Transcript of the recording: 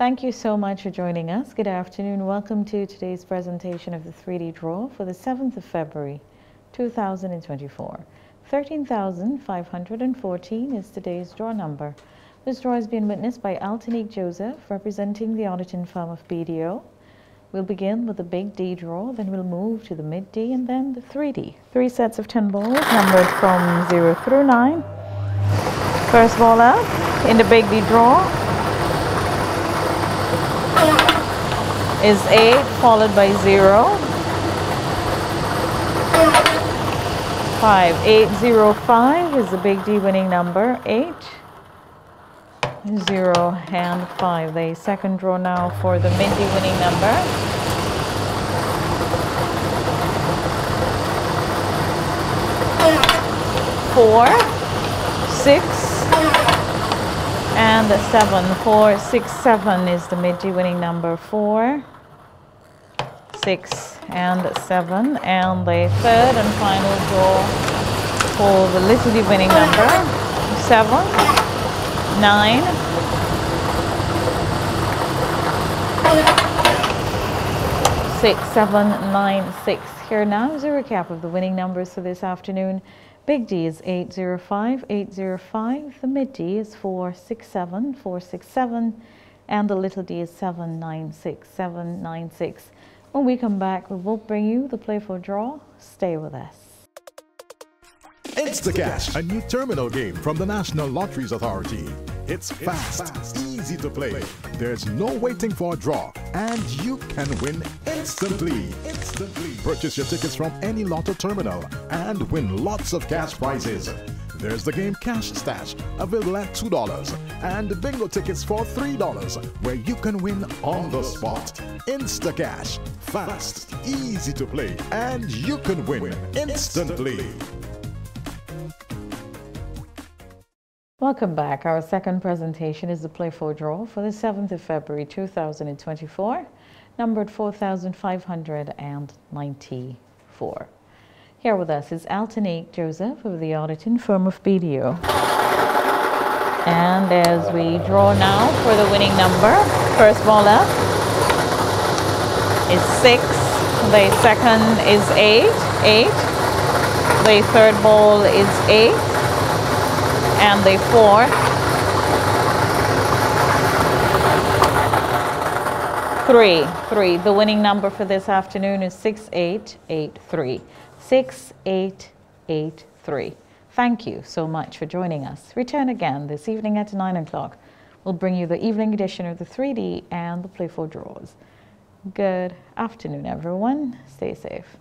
Thank you so much for joining us. Good afternoon. Welcome to today's presentation of the 3D draw for the 7th of February 2024. 13,514 is today's draw number. This draw is being witnessed by Altanique Joseph, representing the auditing firm of BDO. We'll begin with the big D draw, then we'll move to the mid D and then the 3D. Three sets of 10 balls numbered from 0 through 9. First ball out in the big D draw is 8 followed by 0. 5. 805 is the big D winning number. 8. 0 and 5. The second draw now for the mid D winning number. Four, six, and seven. Four, six, seven is the D winning number. Four, six, and seven. And the third and final draw for the little D winning number. Seven, nine, six, seven, nine, six. Here now is a recap of the winning numbers for this afternoon. Big D is 805, 805. The mid D is 467, 467. And the little d is 796, 796. When we come back, we will bring you the Play 4 draw. Stay with us. Instacash, a new terminal game from the National Lotteries Authority. It's fast, easy to play. There's no waiting for a draw, and you can win instantly. Instantly. Purchase your tickets from any lotto terminal and win lots of cash prizes. There's the game Cash Stash, available at $2, and bingo tickets for $3, where you can win on the spot. Instacash, fast, easy to play, and you can win instantly. Welcome back. Our second presentation is the Play 4 Draw for the 7th of February 2024, numbered 4594. Here with us is Altanique Joseph of the auditing firm of BDO. And as we draw now for the winning number, first ball up is 6, the second is 8, 8, the third ball is 8, and the fourth, 3, 3. The winning number for this afternoon is 6883. 6883. Thank you so much for joining us. Return again this evening at 9 o'clock. We'll bring you the evening edition of the 3D and the Play 4 Draws. Good afternoon, everyone. Stay safe.